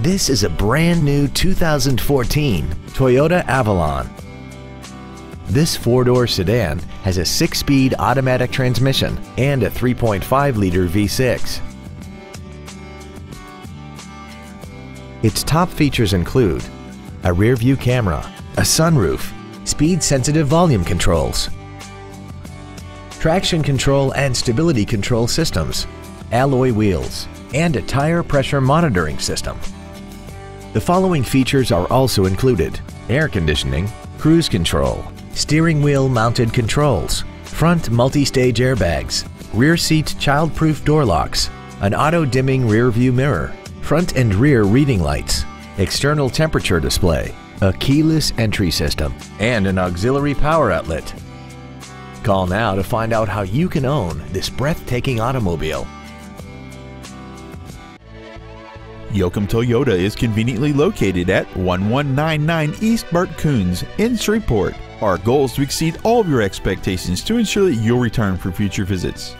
This is a brand new 2014 Toyota Avalon. This four-door sedan has a six-speed automatic transmission and a 3.5-liter V6. Its top features include a rear-view camera, a sunroof, speed-sensitive volume controls, traction control and stability control systems, alloy wheels, and a tire pressure monitoring system. The following features are also included. Air conditioning, cruise control, steering wheel mounted controls, front multi-stage airbags, rear seat child-proof door locks, an auto-dimming rear view mirror, front and rear reading lights, external temperature display, a keyless entry system, and an auxiliary power outlet. Call now to find out how you can own this breathtaking automobile. Yokem Toyota is conveniently located at 1199 East Bert Kouns in Shreveport. Our goal is to exceed all of your expectations to ensure that you'll return for future visits.